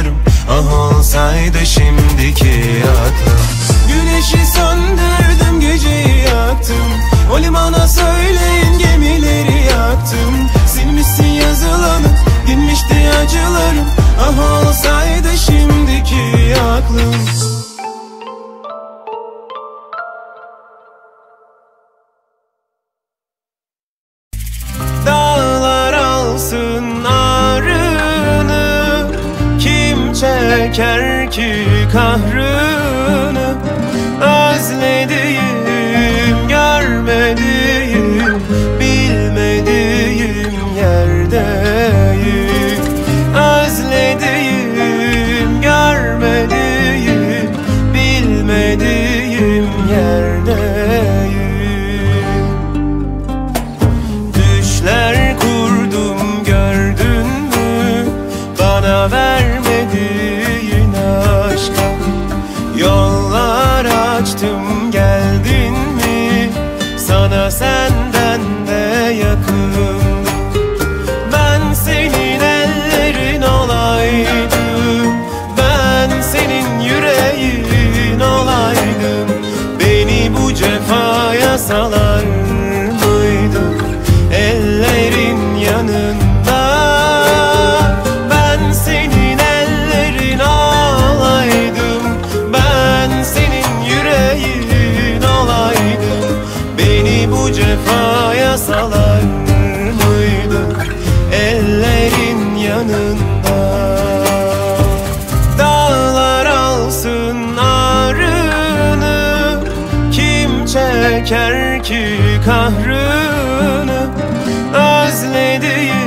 yanarım Ah olsaydı şimdiki aklım ki kahrım çeker ki kahrını Özlediğim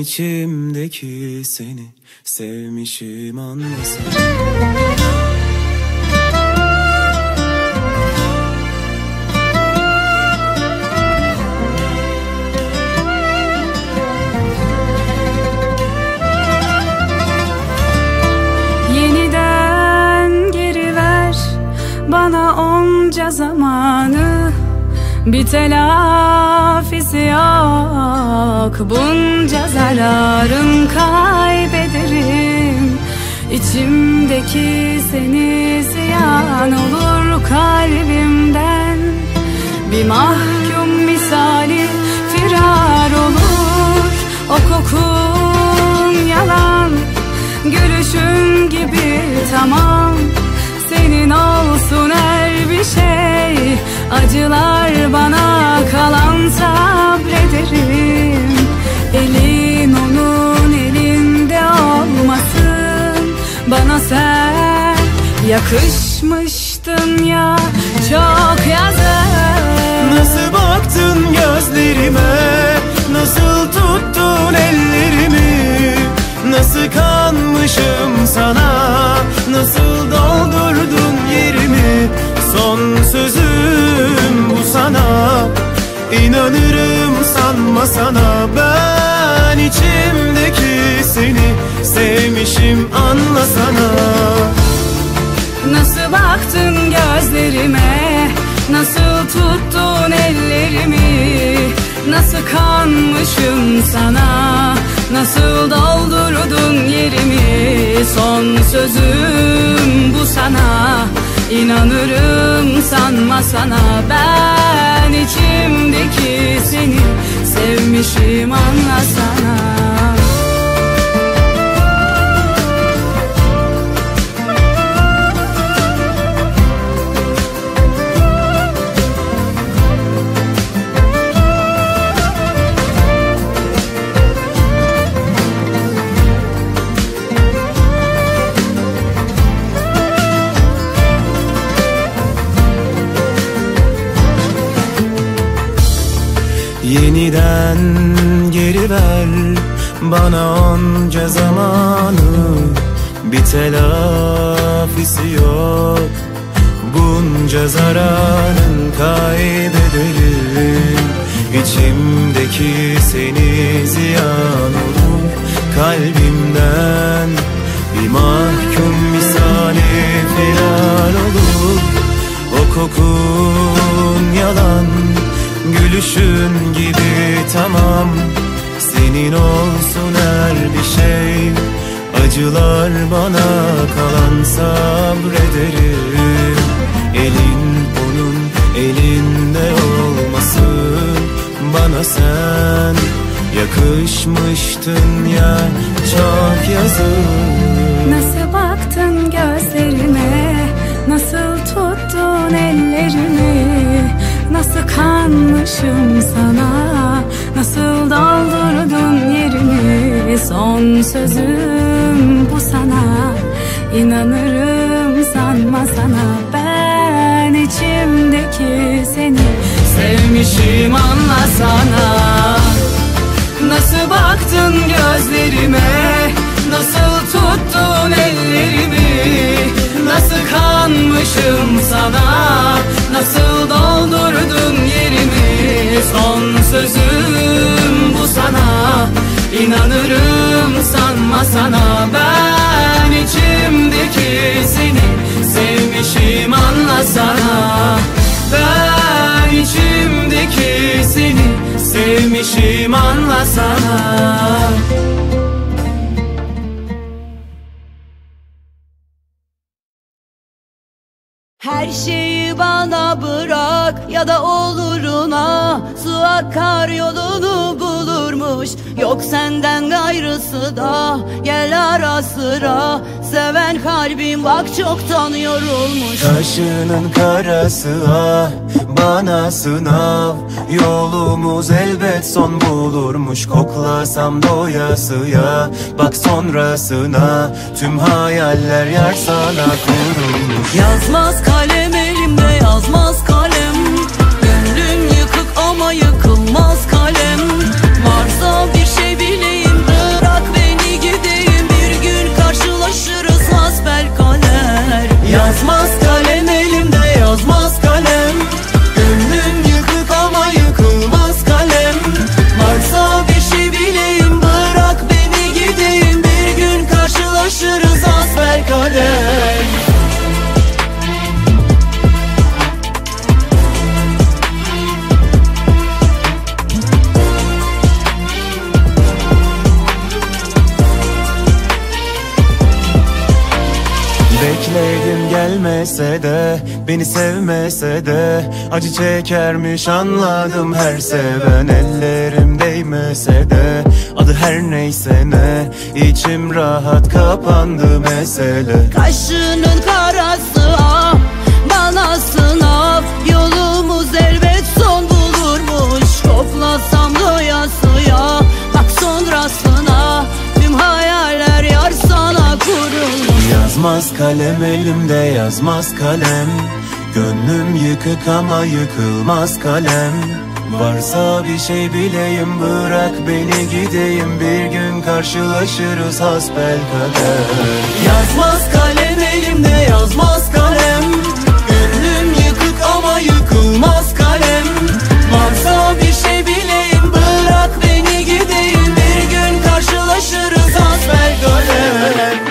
içimdeki seni sevmişim anlasana Bir telafisi yok. Bunca zararım kaybederim. İçimdeki seni ziyan olur kalbimden. Bir mahkum misali firar olur. O kokun yalan Gülüşün gibi tamam yakışmıştın ya Çok yazık. Nasıl baktın gözlerime? Nasıl tuttun ellerimi? Nasıl kanmışım sana? Nasıl doldurdun yerimi? Son sözüm bu sana. İnanırım sanma sana. Ben içimdeki seni Sevmişim anlasana. Nasıl baktın gözlerime. Nasıl tuttun ellerimi? Nasıl kanmışım sana? Nasıl doldurdun yerimi? Son sözüm bu sana. İnanırım sanma sana. Ben içimdeki seni Sevmişim anlasana bana onca zamanı Bir telafisi yok Bunca zararın kaybederim İçimdeki seni ziyan olur. Kalbimden bir mahkum misali firar olur. O kokun yalan Gülüşün gibi tamam Senin olsun her bir şey. Acılar bana kalan sabrederim. Elin onun elinde olmasın Bana sen yakışmıştın ya Çok yazık. Nasıl baktın gözlerime? Nasıl tuttun ellerimi? Nasıl kanmışım sana Nasıl doldurdun yerimi? Son sözüm bu sana. İnanırım sanma sana. Ben içimdeki seni Sevmişim anlasana Nasıl baktın gözlerime? Nasıl tuttun ellerimi? Nasıl kanmışım sana? Nasıl doldurdun yerimi Son sözüm bu sana. İnanırım sanma sana. Ben içimdeki seni Sevmişim anlasana. Ben içimdeki seni Sevmişim anlasana. Her şeyi bana bırak ya da oluruna Su akar yolunu bulurmuş. Yok senden gayrısı da Gel ara sıra. Seven kalbim bak çoktan yorulmuş. Kaşının karası ah bana sınav. Yolumuz elbet son bulurmuş Koklasam doyasıya Bak sonrasına Tüm hayaller yar sana kurulmuş. Yazmaz kalem elimde yazmaz kalem yıkılmaz kalem. Varsa bir şey bileyim bırak beni gideyim. Bir gün karşılaşırız hasbel kader Yazmaz kalem elimde yazmaz kalem. Gönlüm yıkık ama yıkılmaz kalem. Varsa bir şey bileyim bırak beni gideyim. Bir gün karşılaşırız hasbel kader gelmese de Beni sevmese de Acı çekermiş anladım her seven. Ellerim değmese de Adı her neyse ne içim rahat kapandı mesele. Kaşının Yazmaz kalem elimde yazmaz kalem. Gönlüm yıkık ama yıkılmaz kalem. Varsa bir şey bileyim bırak beni gideyim. Bir gün karşılaşırız hasbel kader. Yazmaz kalem elimde yazmaz kalem. Gönlüm yıkık ama yıkılmaz kalem. Varsa bir şey bileyim bırak beni gideyim. Bir gün karşılaşırız hasbel kader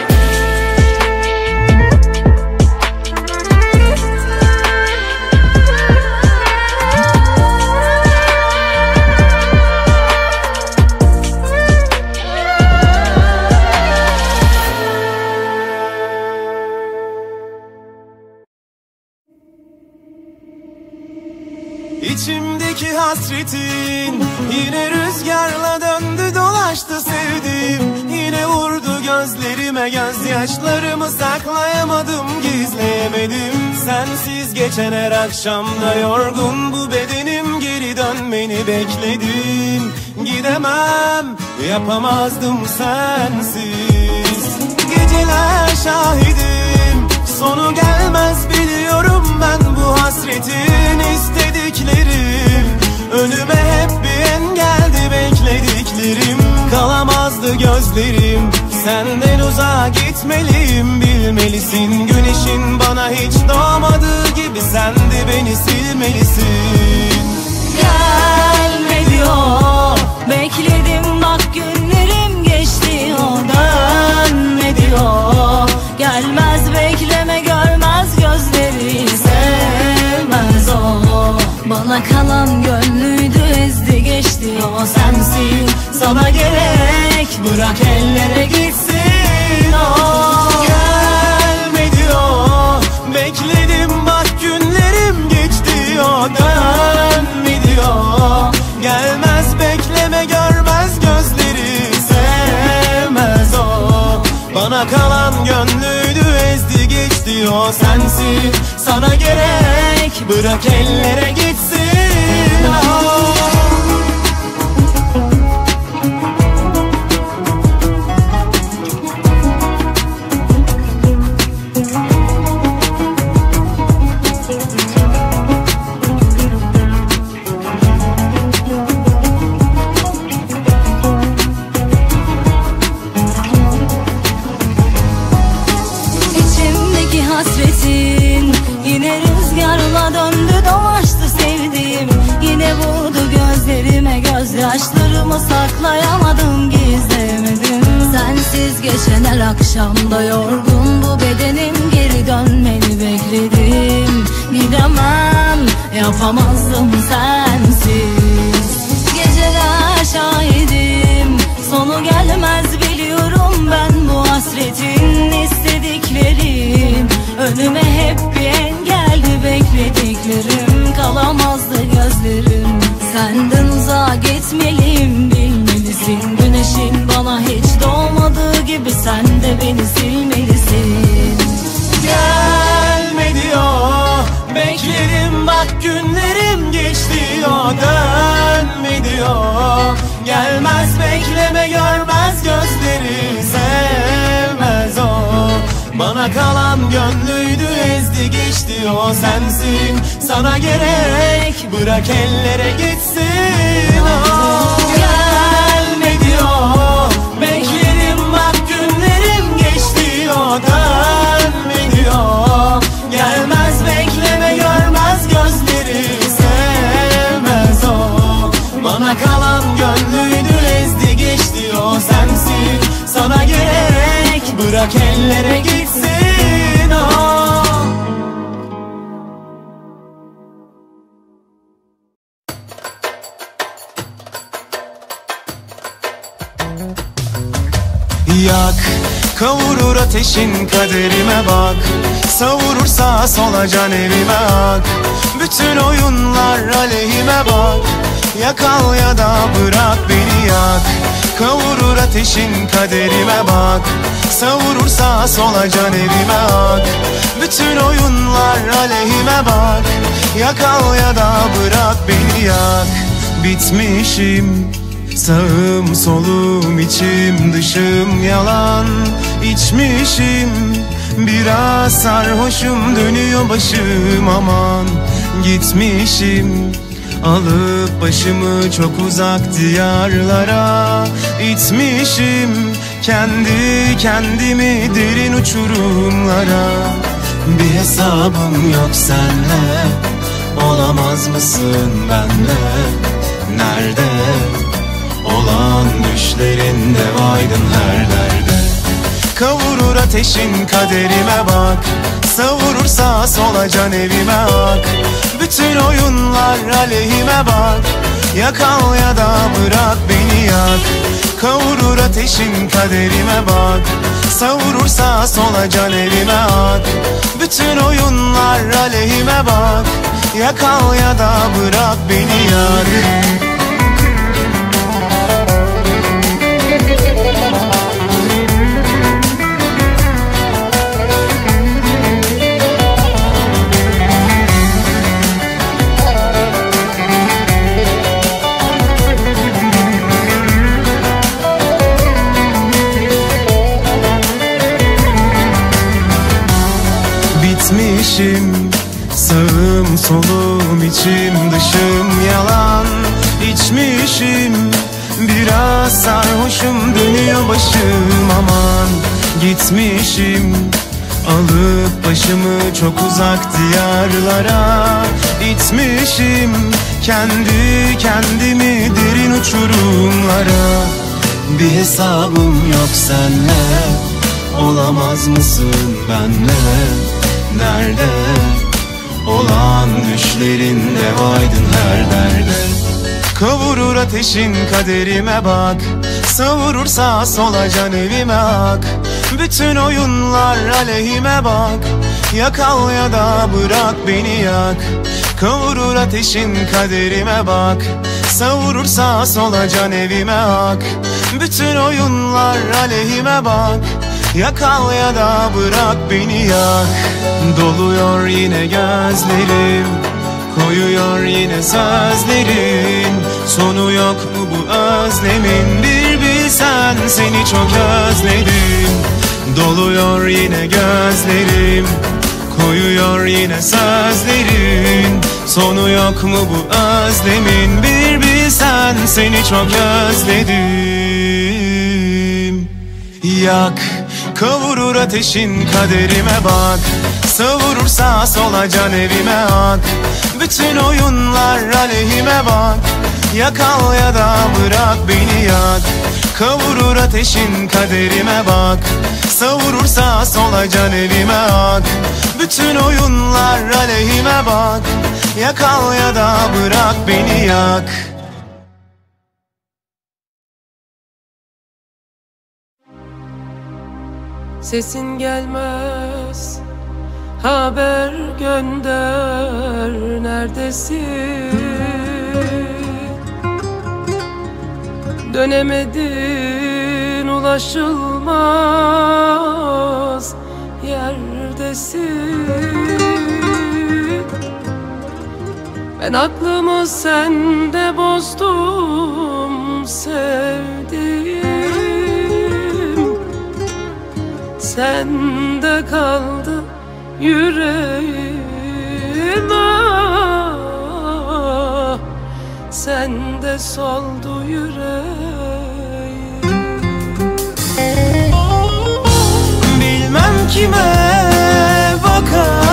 hasretin Yine rüzgarla döndü dolaştı sevdiğim. Yine vurdu gözlerime gözyaşlarımı saklayamadım gizleyemedim. Sensiz geçen her akşamda yorgun bu bedenim Geri dönmeni bekledim. Gidemem yapamazdım sensiz. Geceler şahidim Sonu gelmez biliyorum ben bu hasretin. İstediklerim Önüme hep bir engeldi beklediklerim. Kalamazdı gözlerim. Senden uzağa gitmeliyim bilmelisin. Güneşin bana hiç doğmadığı gibi sen de beni silmelisin. Gelme diyor Bekledim bak günlerim geçti. O dönme diyor Gelmez bekleme görmez gözleri. sevmez o Bana kalan gönlüydü ezdi geçti. O sensin Sana gerek. Bırak ellere gitsin. O Gelme diyor. Bekledim bak günlerim geçti. O dönme diyor. Gelmez bekleme görmez gözleri. Sevmez o. Bana kalan gönlüydü ezdi geçti. O sensin Sana gerek. Bırak ellere her akşamda yorgun bu bedenim Geri dönmeni bekledim. Gidemem yapamazdım sensiz. Geceler şahidim Sonu gelmez biliyorum ben bu hasretin istediklerim. Önüme hep bir engeldi beklediklerim ışık alamazdı gözlerim. Senden uzağa gitmeliyim bilmelisin Güneşin bana hiç doğmadığı gibi sen de beni silmelisin. Gelme diyor Beklerim bak günlerim geçti o Dönme diyor. Gelmez bekleme görmez gözleri Sevmez o. Bana kalan gönlüydü ezdi geçti o sensin. Sana gerek bırak ellere gitsin o Bana kalan gönlüydü ezdi geçti o sensin. Sana gerek bırak ellere gitsin. O Yak Kavurur ateşin kaderime bak. Savurur sağa sola can evime ak. Bütün oyunlar aleyhime bak Yakal ya da bırak beni yak. Kavurur ateşin kaderime bak. Savurur sağa sola can evime ak. Bütün oyunlar aleyhime bak. Yakal ya da bırak beni yak. Bitmişim Sağım solum içim dışım yalan. İçmişim Biraz sarhoşum dönüyor başım aman. Gitmişim Alıp başımı çok uzak diyarlara. İtmişim Kendi kendimi derin uçurumlara. Bir hesabım yok senle. Olamaz mısın benle? Nerede? Olan düşlerinde aydın her derde Kavurur ateşin kaderime bak. Savurur sağa sola can evime ak. Bütün oyunlar aleyhime bak. Yakal ya da bırak beni yak. Kavurur ateşin kaderime bak. Savurur sağa sola can evime ak. Bütün oyunlar aleyhime bak. Yakal ya da bırak beni yak solum içim dışım yalan. İçmişim Biraz sarhoşum. Dönüyor başım aman. Gitmişim Alıp başımı çok uzak diyarlara. İtmişim Kendi kendimi derin uçurumlara. Bir hesabım yok senle Olamaz mısın benle Nerede olan düşlerinde aydın her derde. Kavurur ateşin kaderime bak. Savurur sağa sola can evime ak. Bütün oyunlar aleyhime bak. Yakal ya da bırak beni yak. Kavurur ateşin kaderime bak. Savurur sağa sola can evime ak. Bütün oyunlar aleyhime bak Yakal ya da bırak beni yak. Doluyor yine gözlerim Koyuyor yine sözlerin Sonu yok mu bu özlemin? Bir bilsen seni çok özledim. Doluyor yine gözlerim Koyuyor yine sözlerin Sonu yok mu bu özlemin? Bir bilsen seni çok özledim. Yak Kavurur ateşin kaderime bak. Savurur sağa sola can evime ak Bütün oyunlar aleyhime bak. Yakal ya da bırak beni yak. Kavurur ateşin kaderime bak. Savurur sağa sola can evime ak Bütün oyunlar aleyhime bak. Yakal ya da bırak beni yak Sesin gelmez. Haber gönder. Neredesin? Dönemedin. Ulaşılmaz. Yerdesin. Ben aklımı sende bozdum. Sevdiğim Sende kaldı yüreğim ah. Sende soldu yüreğim. Bilmem kime bakar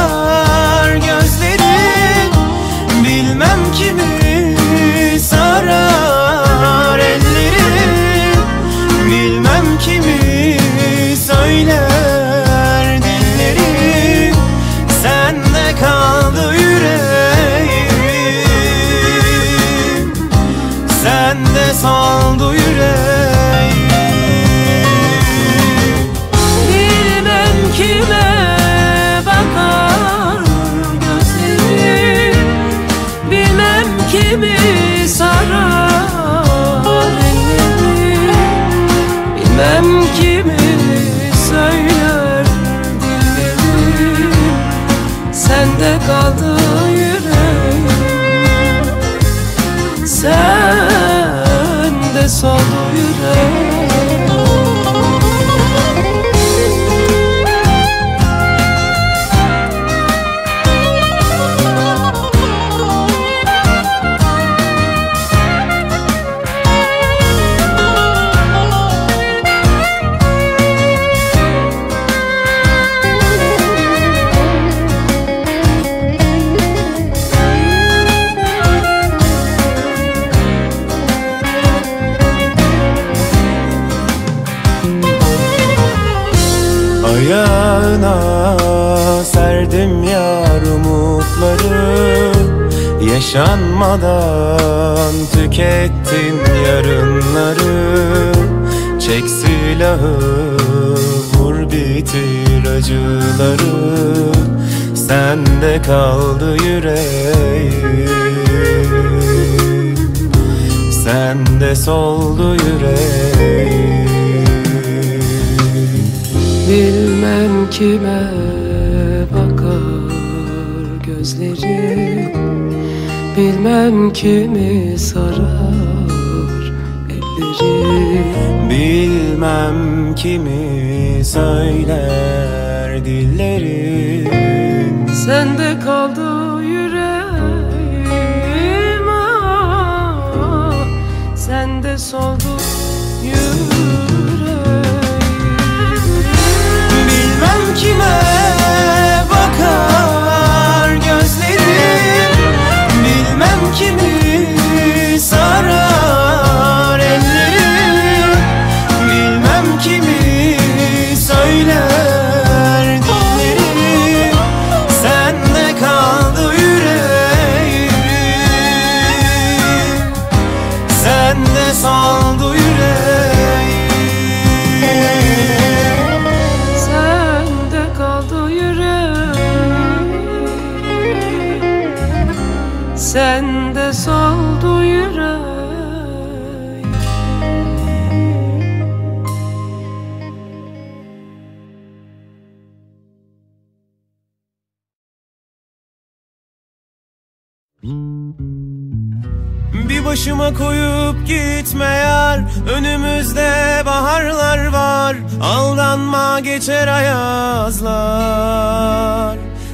Geçer ayazlar.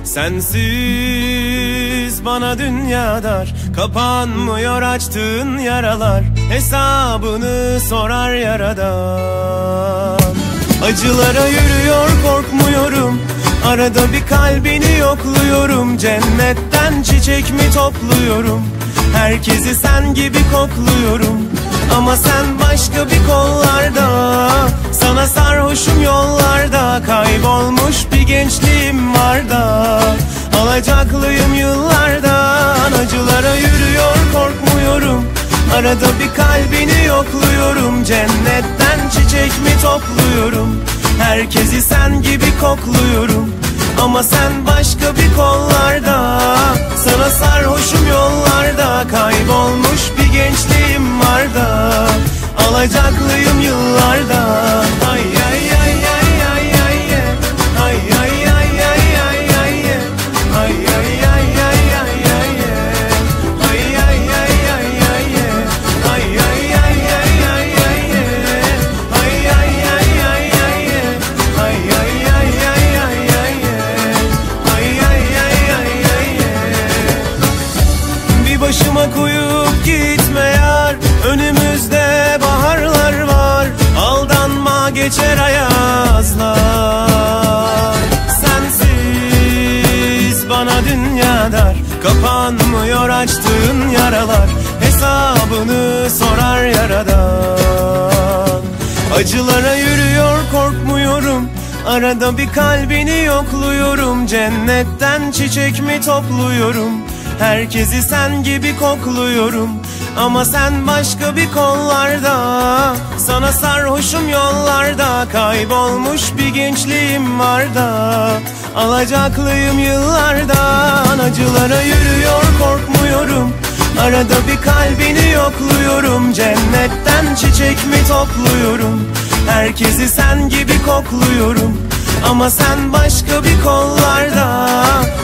Sensiz bana dünya dar Kapanmıyor açtığın yaralar. Hesabını sorar yaradan. Acılara yürüyor korkmuyorum. Arada bir kalbini yokluyorum. Cennetten çiçek mi topluyorum? Herkesi sen gibi kokluyorum ama sen başka bir kollarda Sana sarhoşum yollarda Kaybolmuş bir gençliğim var da Alacaklıyım yıllardan Acılara yürüyor korkmuyorum. Arada bir kalbini yokluyorum Cennetten çiçek mi topluyorum? Herkesi sen gibi kokluyorum. Ama sen başka bir kollarda Sana sarhoşum yollarda Kaybolmuş bir gençliğim var da Alacaklıyım yıllarda. Ay ay ay. Dünyada bir kalbini yokluyorum. Cennetten çiçek mi topluyorum? Herkesi sen gibi kokluyorum. Ama sen başka bir kollarda. Sana sarhoşum yollarda. Kaybolmuş bir gençliğim var da Alacaklıyım yıllardan. Acılara yürüyor korkmuyorum. Arada bir kalbini yokluyorum. Cennetten çiçek mi topluyorum? Herkesi sen gibi kokluyorum. Ama sen başka bir kollarda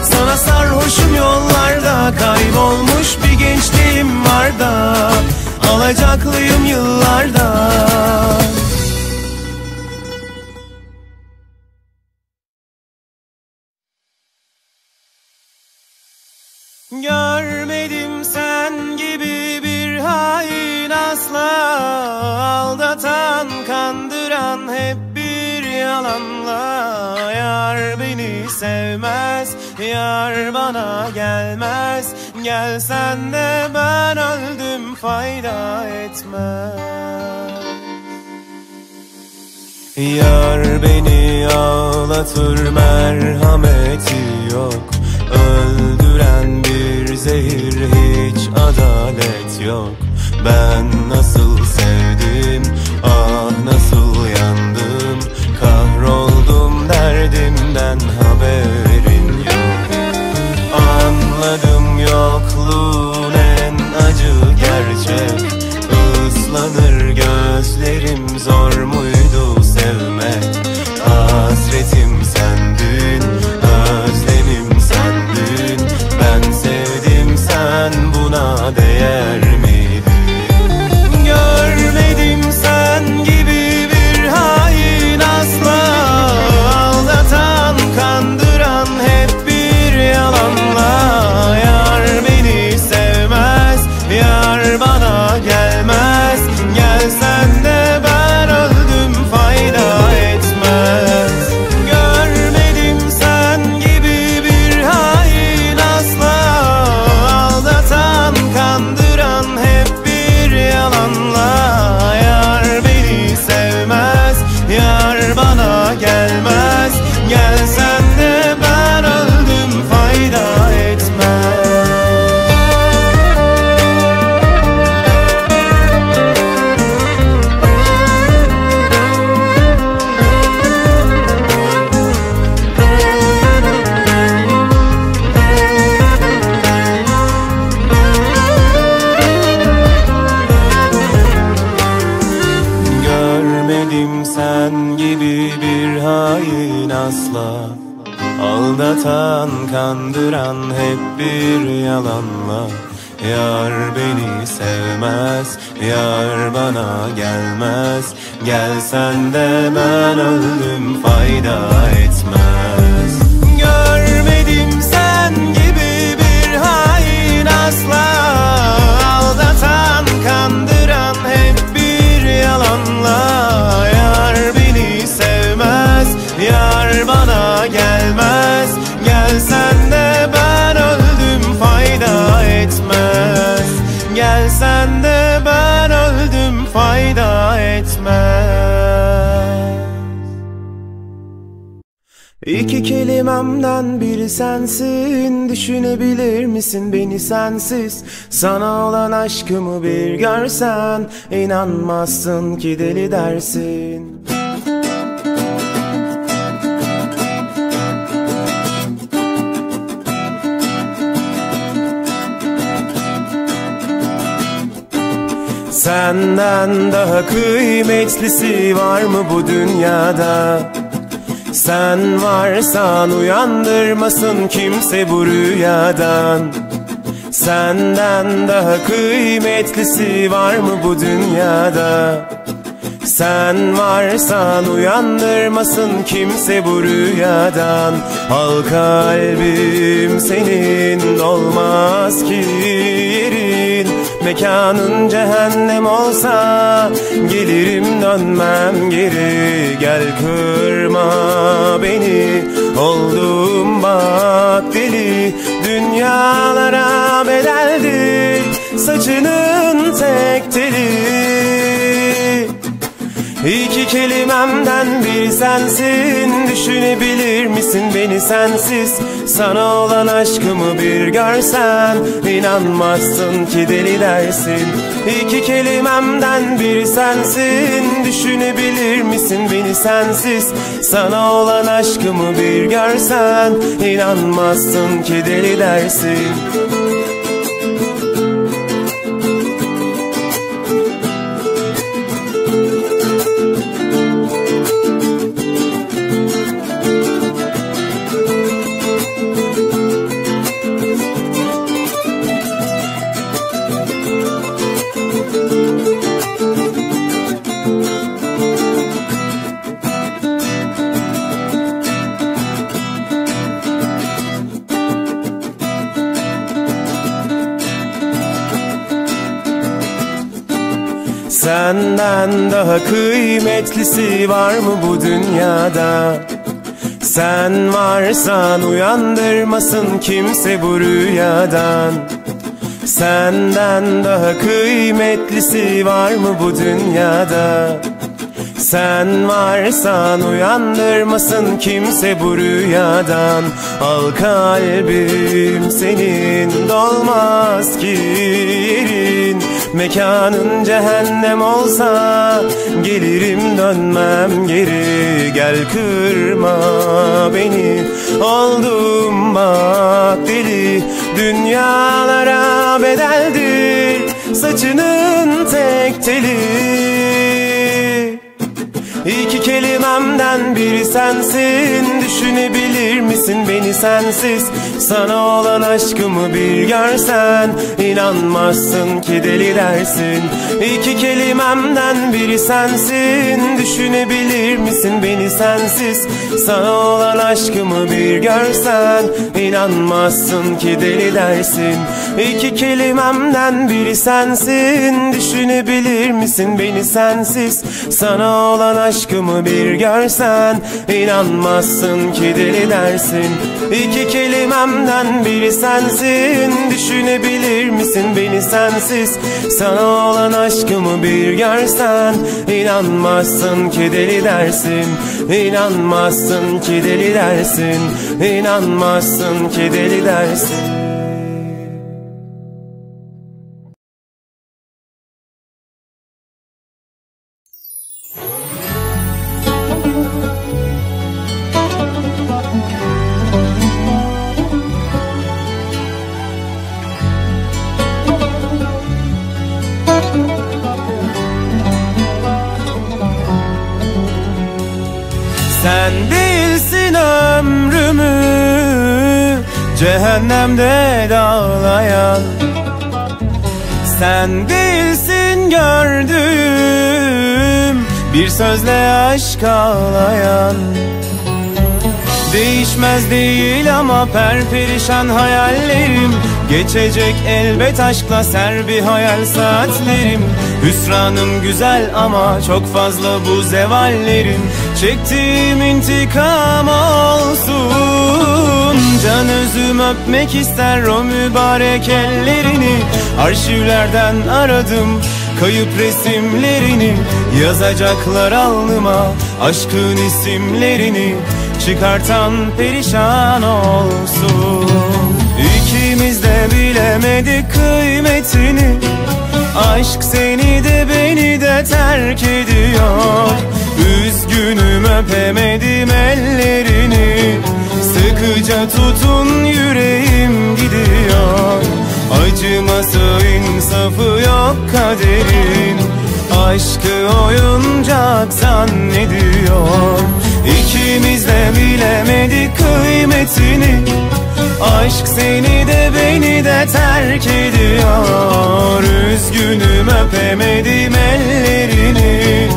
Sana sarhoşum yollarda Kaybolmuş bir gençliğim var da Alacaklıyım yıllarda. Gör sevmez Yar bana gelmez. Gelsen de ben öldüm fayda etmez. Yar beni ağlatır merhameti yok. Öldüren bir zehir hiç adalet yok. Ben nasıl etmez İki kelimemden biri sensin. Düşünebilir misin beni sensiz? Sana olan aşkımı bir görsen inanmazsın ki deli dersin. Senden daha kıymetlisi var mı bu dünyada? Sen varsan uyandırmasın kimse bu rüyadan Senden daha kıymetlisi var mı bu dünyada? Sen varsan uyandırmasın kimse bu rüyadan Al kalbim senin olmaz ki Mekanın cehennem olsa Gelirim dönmem geri. Gel kırma beni Oldum bak deli. Dünyalara bedeldir Saçının tek teli İki kelimemden bir sensin. Düşünebilir misin beni sensiz? Sana olan aşkımı bir görsen inanmazsın ki deli dersin. İki kelimemden bir sensin. Düşünebilir misin beni sensiz? Sana olan aşkımı bir görsen inanmazsın ki deli dersin Senden daha kıymetlisi var mı bu dünyada? Sen varsan uyandırmasın kimse bu rüyadan Senden daha kıymetlisi var mı bu dünyada? Sen varsan uyandırmasın kimse bu rüyadan Al kalbim senin dolmaz ki yerin Mekanın cehennem olsa Gelirim dönmem geri. Gel kırma beni Oldum bak deli. Dünyalara bedeldir Saçının tek teli İki kelimemden biri sensin. Düşünebilir misin beni sensiz? Sana olan aşkımı bir görsen inanmazsın ki deli dersin. İki kelimemden biri sensin. Düşünebilir misin beni sensiz? Sana olan aşkımı bir görsen inanmazsın ki deli dersin. İki kelimemden biri sensin. Düşünebilir misin beni sensiz? Sana olan aşkımı bir görsen? İnanmazsın ki deli dersin. İki kelimemden biri sensin. Düşünebilir misin beni sensiz? Sana olan aşkımı bir görsen. İnanmazsın ki deli dersin. İnanmazsın ki deli dersin. İnanmazsın ki deli dersin Cehennemde dağlayan. Sen değilsin gördüğüm Bir sözle aşk ağlayan. Değişmez değil ama perperişan hayallerim. Geçecek elbet aşkla ser bir hayal saatlerim. Hüsranım güzel ama çok fazla bu zevallerim Çektiğim intikam olsun. Can özüm öpmek ister o mübarek ellerini. Arşivlerden aradım kayıp resimlerini. Yazacaklar alnıma aşkın isimlerini. Çıkartan perişan olsun. İkimiz de bilemedik kıymetini. Aşk seni de beni de terk ediyor Üzgünüm öpemedim ellerini. Sıkıca tutun yüreğim gidiyor. Acıması insafı yok kaderin. Aşkı oyuncak zannediyor. İkimiz de bilemedik kıymetini. Aşk seni de beni de terk ediyor. Üzgünüm öpemedim ellerini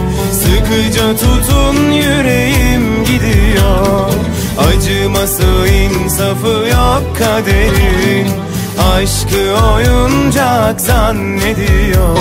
Sıkıca tutun yüreğim gidiyor. Acıması insafı yok kaderin. Aşkı oyuncak zannediyor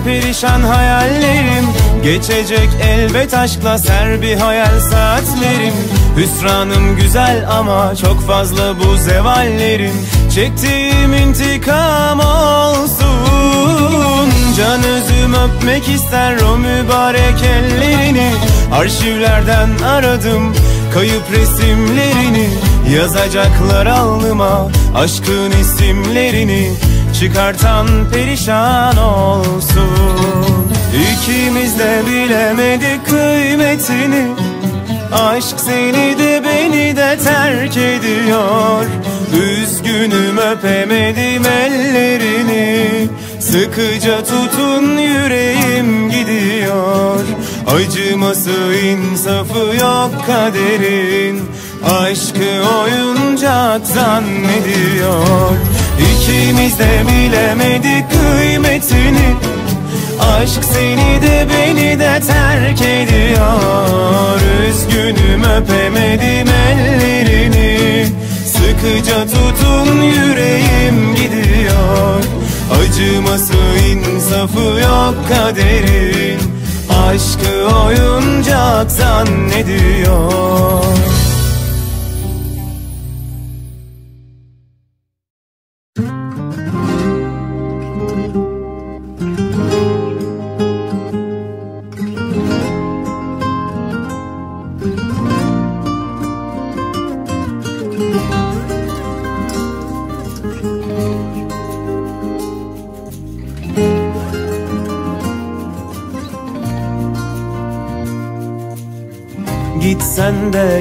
ama perperişan hayallerim. Geçecek elbet aşkla ser bir hayal saatlerim. Hüsranım güzel ama çok fazla bu zevallerim. Çektiğim intikam olsun. Can özüm öpmek ister o mübarek ellerini. Arşivlerden aradım kayıp resimlerini. Yazacaklar alnıma aşkın isimlerini Çıkartan perişan olsun. İkimiz de bilemedik kıymetini. Aşk seni de beni de terk ediyor. Üzgünüm öpemedim ellerini. Sıkıca tutun yüreğim gidiyor. Acıması insafı yok kaderin. Aşkı oyuncak zannediyor İkimiz de bilemedik kıymetini. Aşk seni de beni de terk ediyor. Üzgünüm öpemedim ellerini. Sıkıca tutun yüreğim gidiyor. Acıması insafı yok kaderin. Aşkı oyuncak zannediyor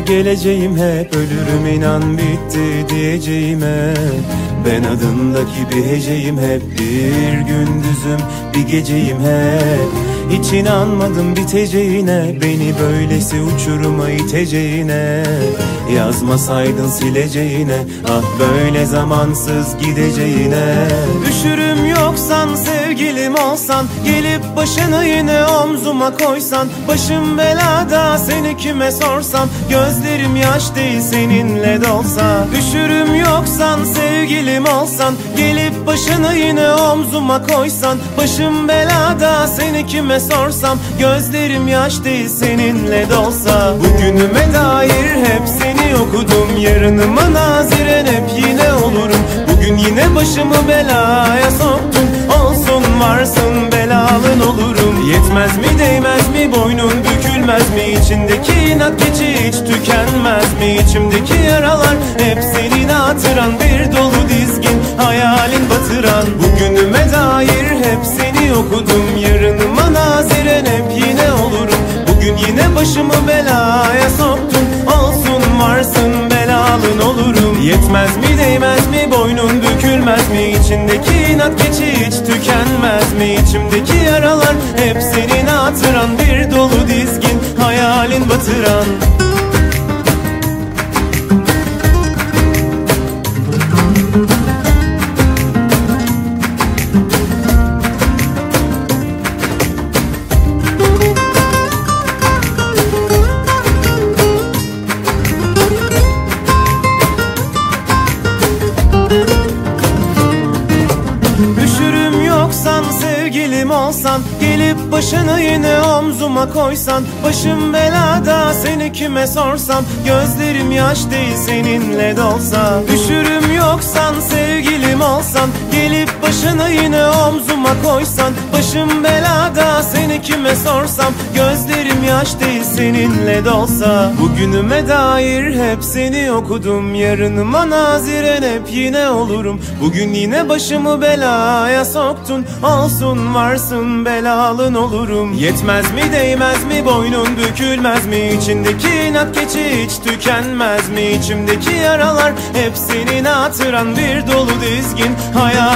geleceğim hep Ölürüm inan bitti diyeceğime. Ben adındaki bir heceyim hep Bir gündüzüm bir geceyim hep Hiç inanmadım biteceğine. Beni böylesi uçuruma iteceğine. Yazmasaydın sileceğine. Ah böyle zamansız gideceğine. Üşürüm yoksan sevgilim olsan Gelip başını yine omzuma koysan Başım belada seni kime sorsam Gözlerim yaş değil seninle dolsa. Üşürüm yoksan sevgilim olsan Gelip başını yine omzuma koysan Başım belada seni kime sorsam Gözlerim yaş değil seninle dolsa. Bugünüme dair hep seni okudum Yarınıma naziren hep yine olurum. Bugün yine başımı belaya soktum Olsun varsın belalın olurum. Yetmez mi değmez mi? Boynun bükülmez mi? İçindeki inat geçi hiç tükenmez mi? İçimdeki yaralar hep senin hatıran Bir dolu dizgin hayalin batıran. Bugünüme dair hep seni okudum. Yarınıma naziren hep yine olurum. Bugün yine başımı belaya soktum. Olsun varsın belalın olurum. Yetmez mi değmez mi boynun bükülmez mi? İçindeki inat geçi hiç tükenmez mi? İçimdeki yaralar hep senin hatıran Bir dolu dizgin hayalin batıran koysan Başım belada seni kime sorsam Gözlerim yaş değil seninle dolsa Üşürüm yoksan sevgilim olsan Gelip başını yine omzuma koysan Başım belada seni kime sorsam Gözlerim yaş değil seninle dolsa. Bugünüme dair hep seni okudum Yarınıma naziren hep yine olurum. Bugün yine başımı belaya soktun Olsun varsın belalın olurum. Yetmez mi değmez mi boynun bükülmez mi? İçindeki inat keçi hiç tükenmez mi? İçimdeki yaralar hep senin hatıran Bir dolu dizgin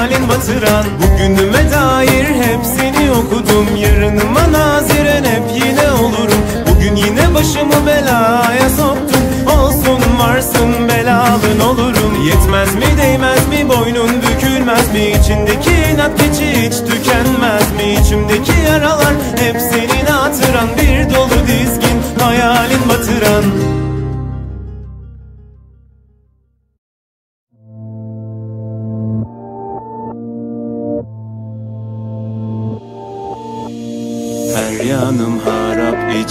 hayalin batıran. Bugünüme dair hep seni okudum. Yarınıma naziren hep yine olurum. Bugün yine başımı belaya soktun Olsun varsın belalın olurum. Yetmez mi değmez mi boynun bükülmez mi? İçindeki inat keçi hiç tükenmez mi? İçimdeki yaralar hep senin hatıran. Bir dolu dizgin hayalin batıran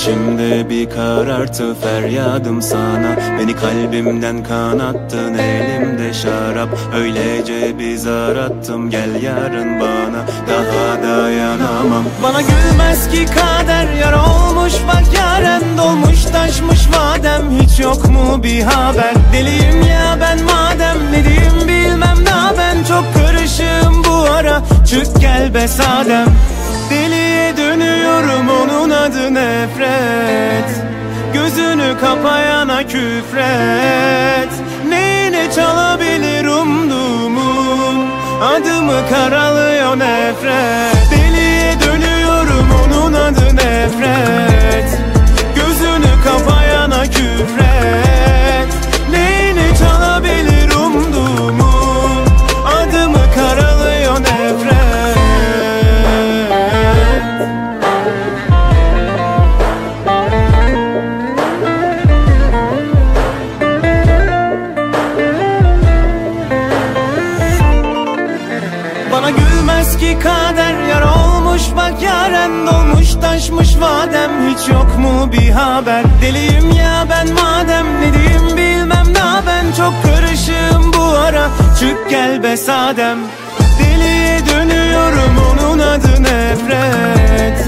içimde bir karartı feryadım sana. Beni kalbimden kanattın elimde şarap. Öylece bir zar attım gel yarın bana. Daha dayanamam. Bana gülmez ki kader yar olmuş bak yaren Dolmuş taşmış vadem hiç yok mu bir haber? Deliyim ya ben madem ne diyeyim bilmem. Daha ben Çok karışığım bu ara. Çık gel be sadem Deliye dönüyorum onun adı nefret. Gözünü kapayana küfret. Neyine çalabilir umduğumun Adımı karalıyor nefret. Deliye dönüyorum onun adı nefret. Gözünü kapayana küfret kader yar olmuş bak yaren dolmuş taşmış vadem. Hiç yok mu bir haber? Deliyim ya ben madem ne diyeyim bilmem. Daha ben Çok karışığım bu ara. Çık gel be sadem. Deliye dönüyorum onun adı nefret.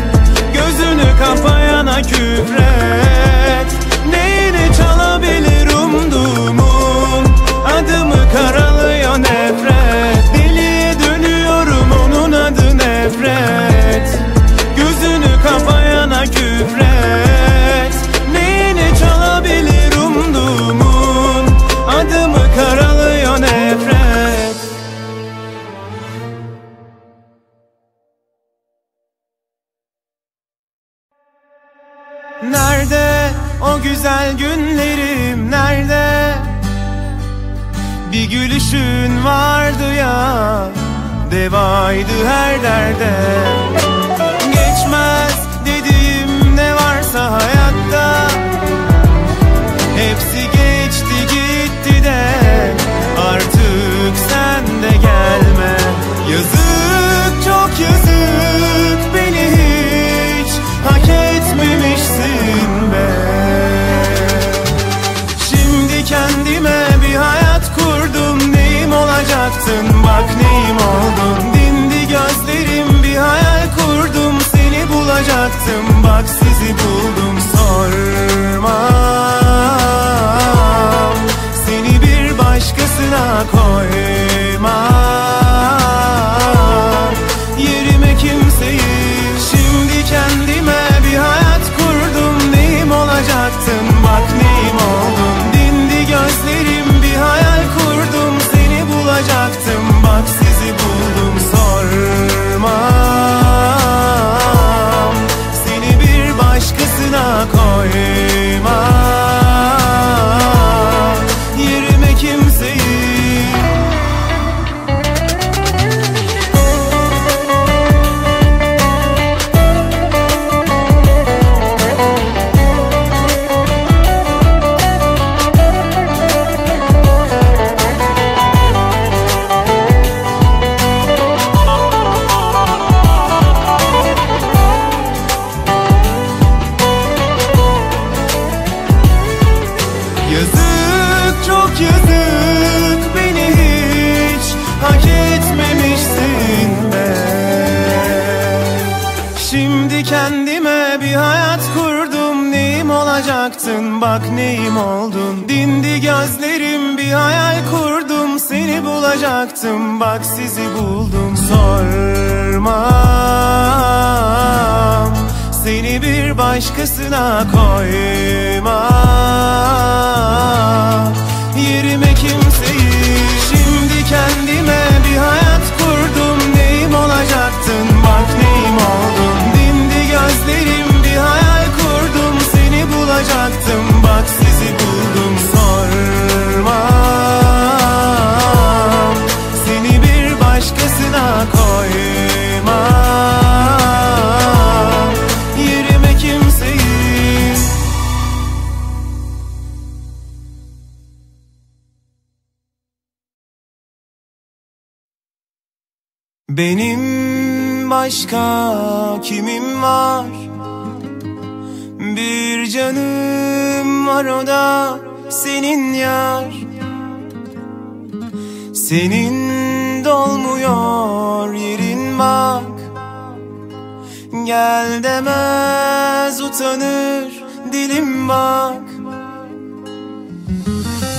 Gözünü kapayana küfret her bak sizi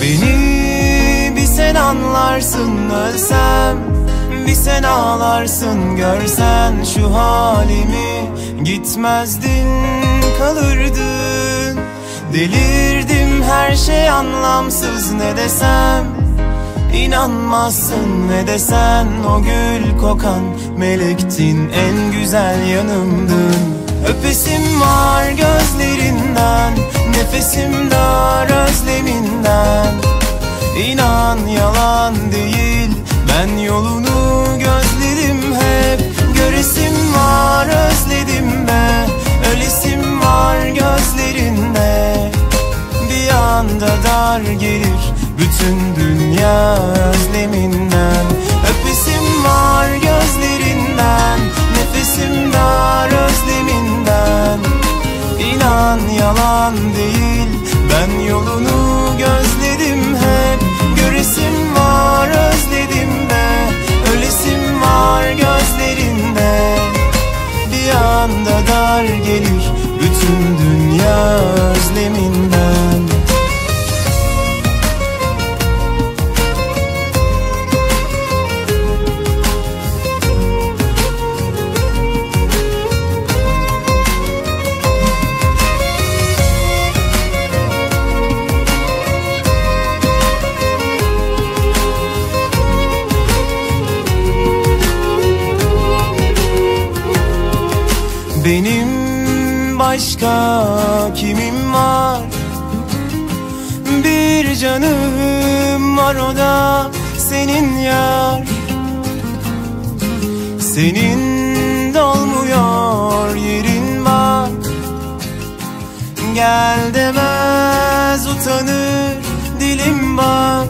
Beni bir sen anlarsın ölsem Bir sen ağlarsın görsen şu halimi. Gitmezdin kalırdın. Delirdim her şey anlamsız ne desem. İnanmazsın ne desen o gül kokan Melektin en güzel yanımdın Öpesim var gözlerinden Nefesim dar özleminden. İnan yalan değil Ben yolunu gözledim hep. Göresim var özledim be Ölesim var gözlerinde. Bir anda dar gelir bütün dünya özleminden. Öpesim var gözlerinden Nefesim dar özleminden İnan yalan değil. Ben yolunu gözledim hep. Göresim var özledim de Ölesim var gözlerinde. Bir anda dar gelir bütün dünya özleminden başka kimim var? Bir canım var o da senin yar. Senin dolmuyor yerin bak Gel demez utanır dilim bak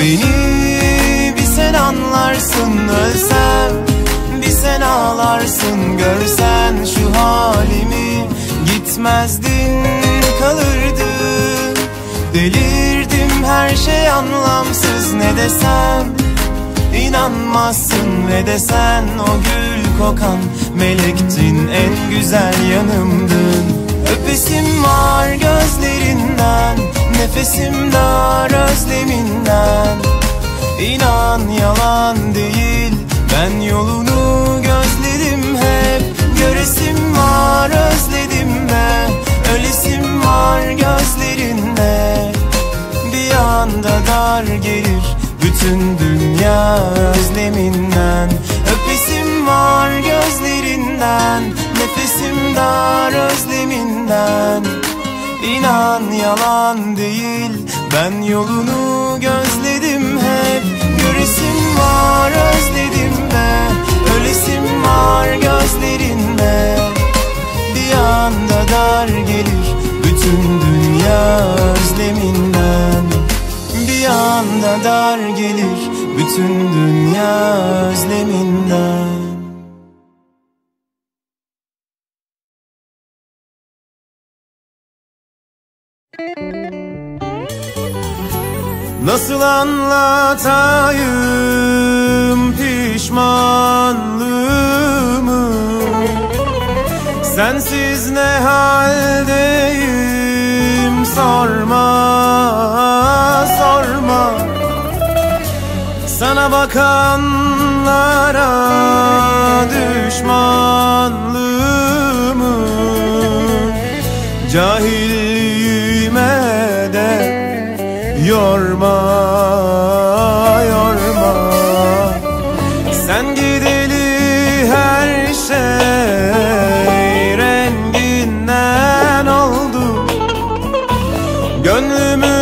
Beni bir sen anlarsın Gitmezdin kalırdın Delirdim her şey anlamsız ne desem? İnanmazsın ve desen o gül kokan Melektin en güzel yanımdın. Öpesim var gözlerinden Nefesim dar özleminden. İnan yalan değil Ben yolunu gözledim hep. Göresim var özledim Ölesim var gözlerinde. Bir anda dar gelir bütün dünya özleminden. Öpesim var gözlerinden Nefesim dar özleminden. İnan yalan değil Ben yolunu gözledim hep. Göresim var özledim de Ölesim var gözlerinde Bir anda dar gelir Bütün dünya özleminden. Bir anda dar gelir Bütün dünya özleminden. Nasıl anlatayım pişmanlığımı Sensiz ne haldeyim? Sorma sorma. Sana bakanlara düşmanlığımı Cahilliğime de yorma. Gönlümü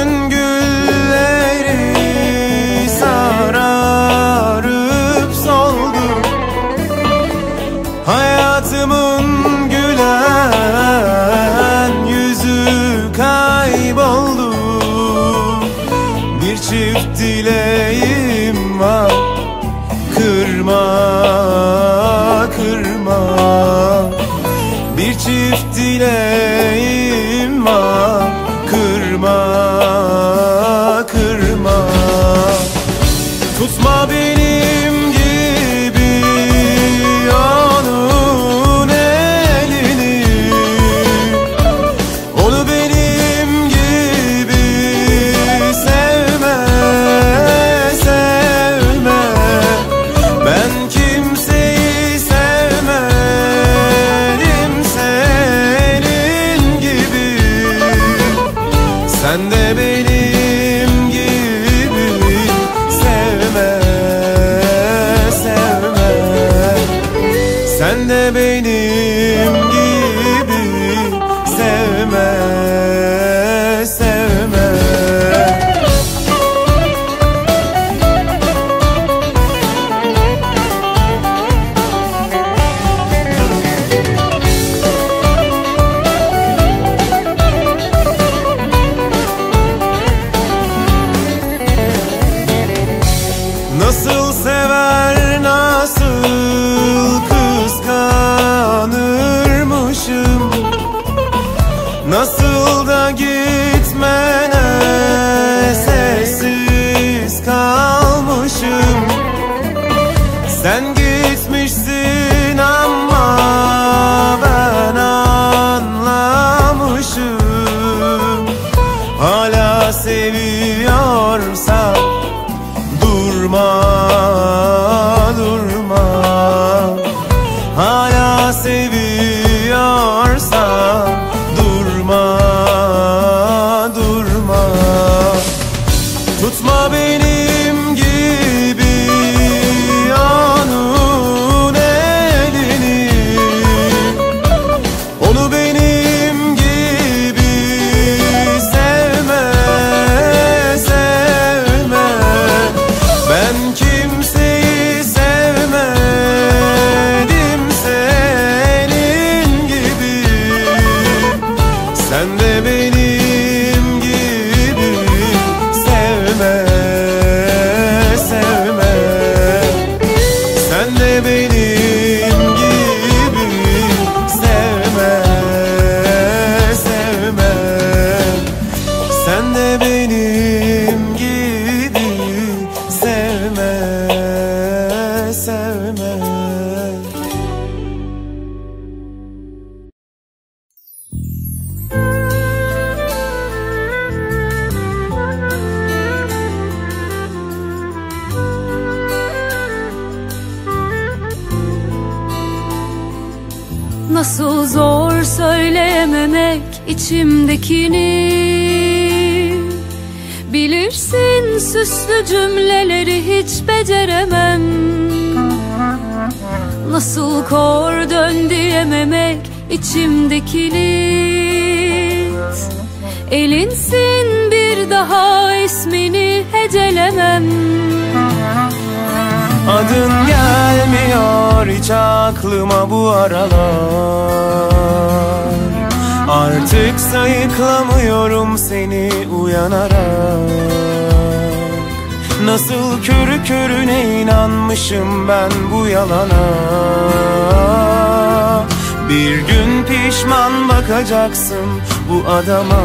bakacaksın bu adama.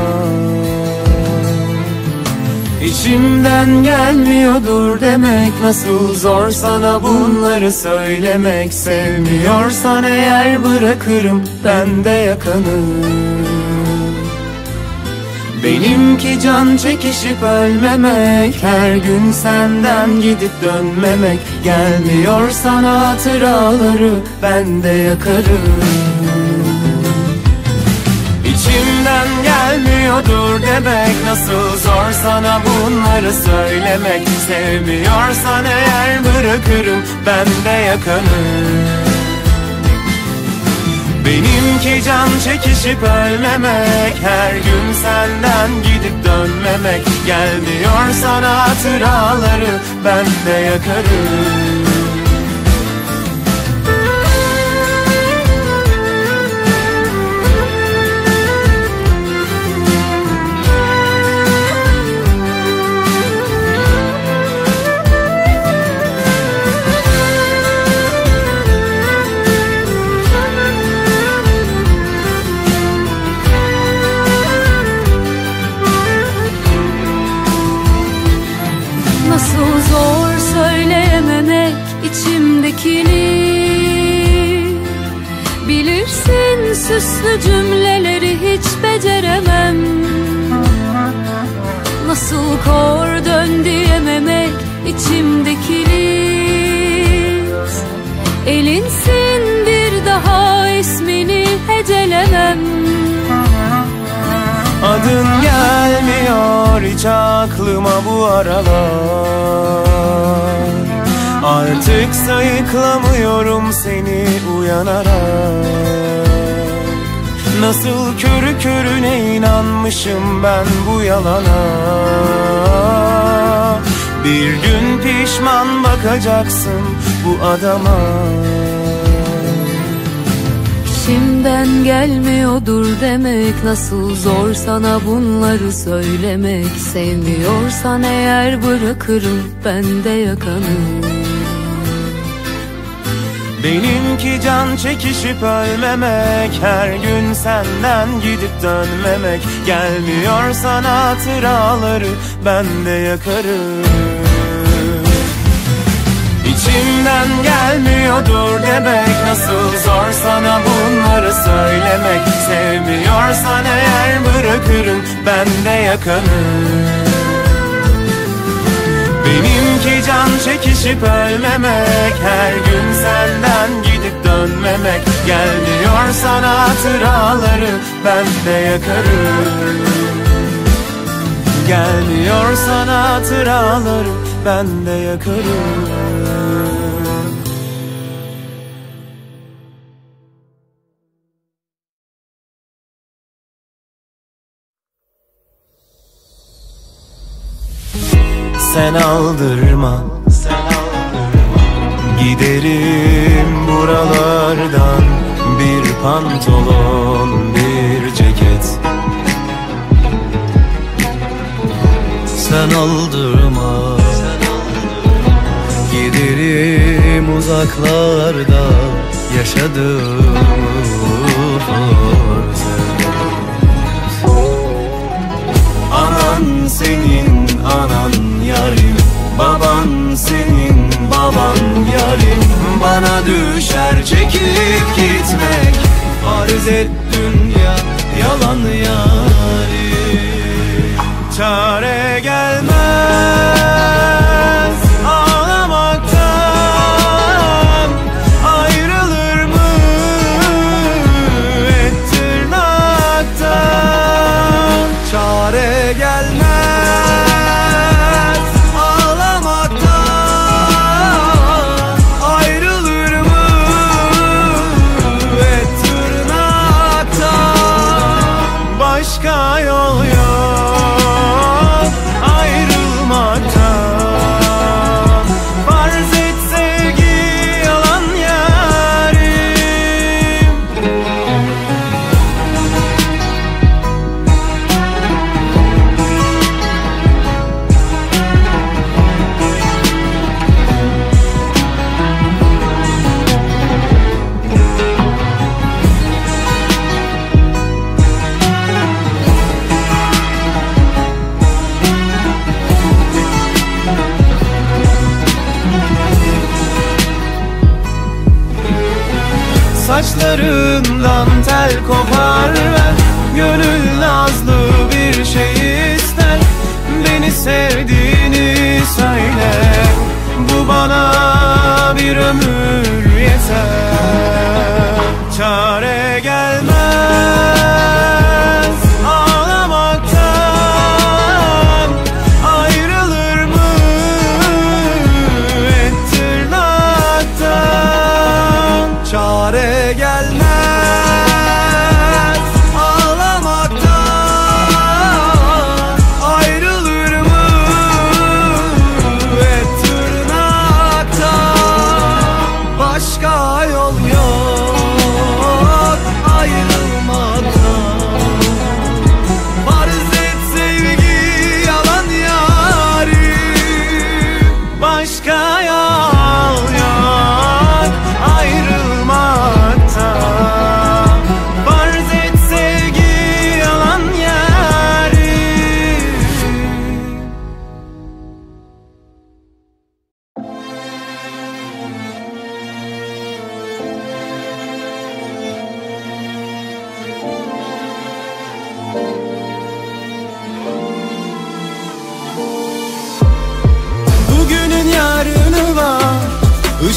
İçimden gelmiyordur demek Nasıl zor sana bunları söylemek. Sevmiyorsan eğer bırakırım ben de yakanı. Benimki can çekişip ölmemek Her gün senden gidip dönmemek. Gelmiyorsana hatıraları ben de yakarım. Gelmiyordur demek. Nasıl zor sana bunları söylemek. Sevmiyorsan eğer bırakırım ben de yakanım Benimki can çekişip ölmemek. Her gün senden gidip dönmemek. Gelmiyor sana hatıraları ben de yakarım süslü cümleleri hiç beceremem. Nasıl kor dön diyememek içimdekini Elinsin bir daha ismini hecelemem. Adın gelmiyor hiç aklıma bu aralar. Artık sayıklamıyorum seni uyanarak Nasıl körü körüne inanmışım ben bu yalana? Bir gün pişman bakacaksın bu adama. İçimden gelmiyordur demek Nasıl zor sana bunları söylemek. Sevmiyorsan eğer bırakırım ben de yakanı Benimki can çekişip ölmemek Her gün senden gidip dönmemek. Gelmiyor sana hatıraları ben de yakarım. İçimden gelmiyordur demek Nasıl zor sana bunları söylemek. Sevmiyorsan eğer bırakırım ben de yakanım Benimki can çekişip ölmemek Her gün senden gidip dönmemek. Gelmiyor sana hatıraları ben de yakarım. Gelmiyor sana hatıraları ben de yakarım Sen aldırma. Giderim buralardan Bir pantolon bir ceket. Sen aldırma. Giderim uzaklarda Yaşadığım Anan senin anan yarim Baban senin baban yarim. Bana düşer çekip gitmek Farz et dünya yalan yarim. Çare gelmez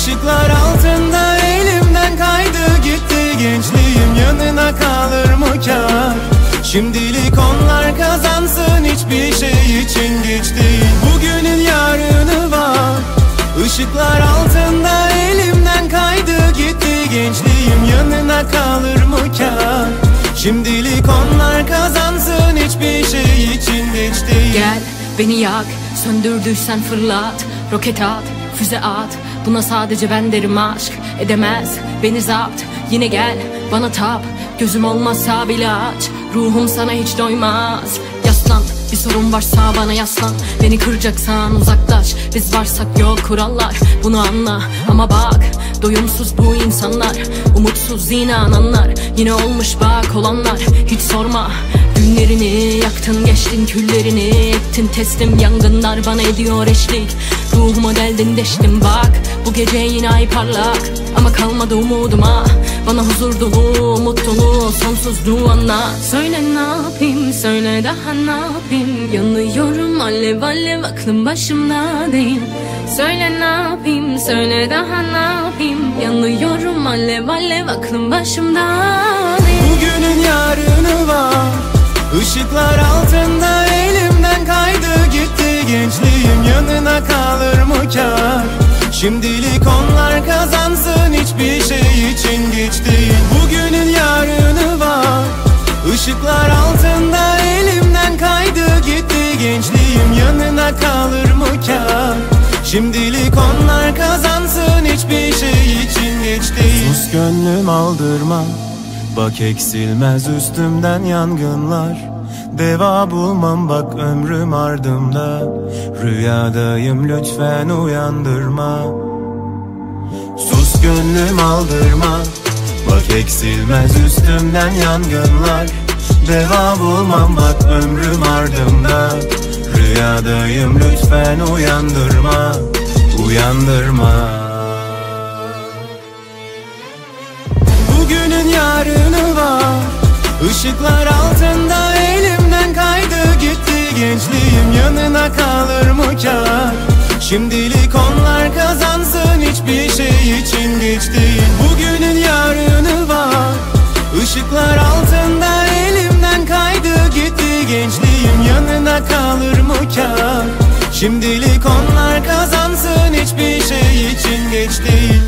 Işıklar altında elimden kaydı gitti Gençliğim. Yanına kalır mı kar? Şimdilik onlar kazansın hiçbir şey için geç değil. Bugünün yarını var. Işıklar altında elimden kaydı gitti Gençliğim. Yanına kalır mı kar? Şimdilik onlar kazansın hiçbir şey için geç değil. Gel beni yak söndürdüysen fırlat. Roket at füze at Buna sadece ben derim aşk Edemez. Beni zapt Yine gel bana tap. Gözüm olmazsa bile aç Ruhum sana hiç doymaz. Yaslan bir sorun varsa bana yaslan. Beni kıracaksan uzaklaş Biz varsak yok kurallar. Bunu anla ama bak Doyumsuz bu insanlar. Umutsuz inananlar Yine olmuş bak olanlar. Hiç sorma Günlerini yaktın geçtin küllerini Ettin teslim yangınlar bana ediyor eşlik. Ruhuma deldin deştim bak Bu gece yine ay parlak. Ama kalmadı umuduma. Bana huzur dolu umut dolu Sonsuzluğu anla. Söyle ne yapayım söyle daha ne yapayım? Yanıyorum alev alev aklım başımda değil. Söyle ne yapayım söyle daha ne yapayım? Yanıyorum alev alev aklım başımda değil. Bugünün yarını var. Işıklar altında elimden kaydı gitti. Gençliğim yanına kalır mı kar Şimdilik onlar kazansın hiçbir şey için geç değil. Bugünün yarını var. Işıklar altında elimden kaydı gitti Gençliğim. Yanına kalır mı kar? Şimdilik onlar kazansın hiçbir şey için geç değil. Sus gönlüm aldırma. Bak eksilmez üstümden yangınlar Deva bulmam bak ömrüm ardımda. Rüyadayım lütfen uyandırma. Sus gönlüm aldırma. Bak eksilmez üstümden yangınlar. Deva bulmam bak ömrüm ardımda. Rüyadayım lütfen uyandırma. Uyandırma. Bugünün yarını var. Işıklar altında kaydı gitti Gençliğim yanına kalır mı kar Şimdilik onlar kazansın hiçbir şey için geç değil. Bugünün yarını var Işıklar altında elimden kaydı gitti. Gençliğim yanına kalır mı kar Şimdilik onlar kazansın hiçbir şey için geç değil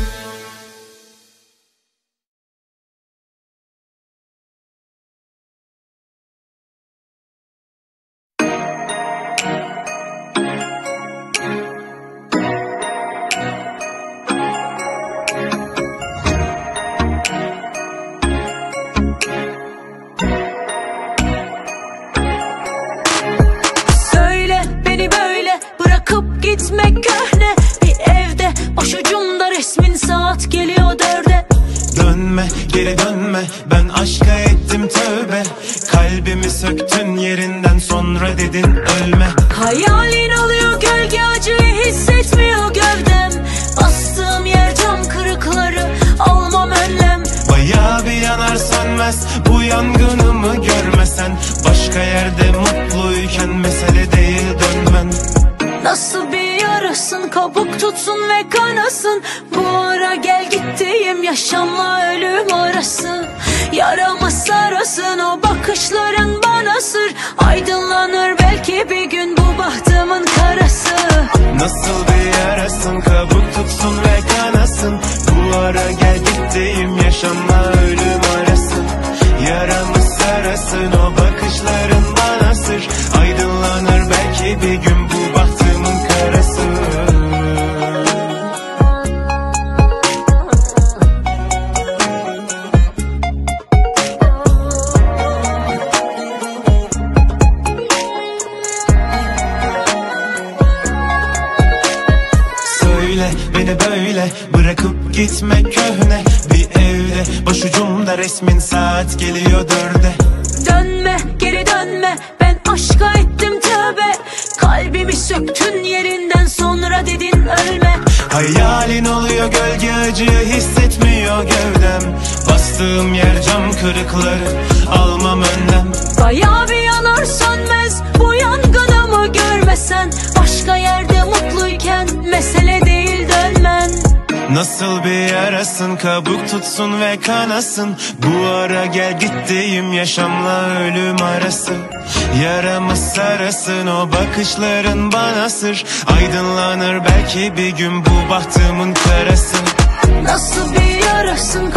koksun ve kanasın. Bu ara gel gittiğim yaşamla ölüm arası. Yaramı sarasın o bakışların bana sır. Aydınlanır belki bir gün bu bahtımın karası. Nasıl bir yarasın?